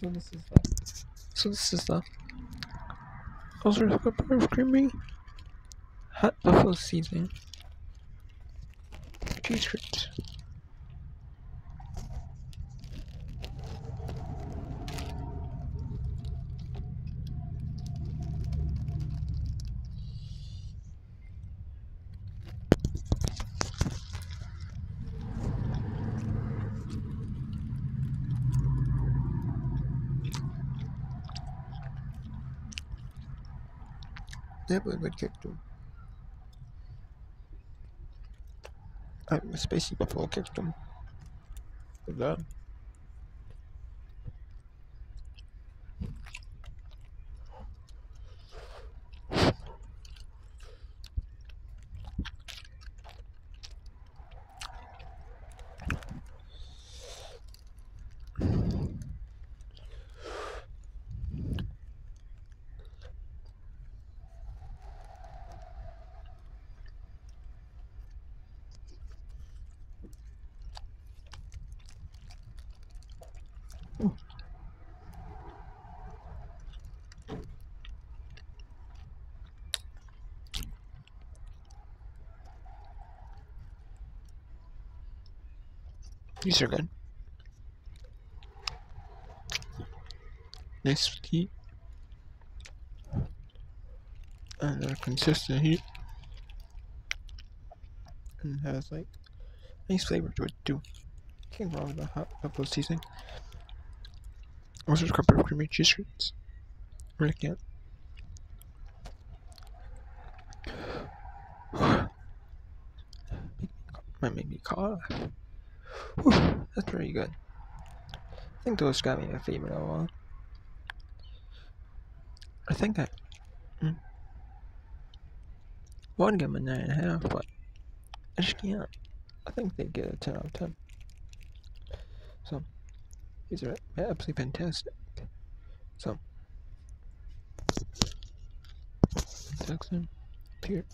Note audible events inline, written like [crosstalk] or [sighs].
So this is the. So this is the. Ellsworth Creamery. Hot buffalo seasoning. Cheese would would kick too. I'm a spacey buffalo him. Good. These are good. Nice heat. And they're consistent heat. And has like nice flavor to it too. Can't wrong the hot buffalo seasoning. Ellsworth Cooperative Creamery cheese curds. Really can't. [sighs] Might make me cough. Whew, that's pretty good. I think those got me a female one. I think I mm, want to give them a 9.5, but I just can't. I think they get a 10 out of 10. So, these are absolutely fantastic. So, them. Here.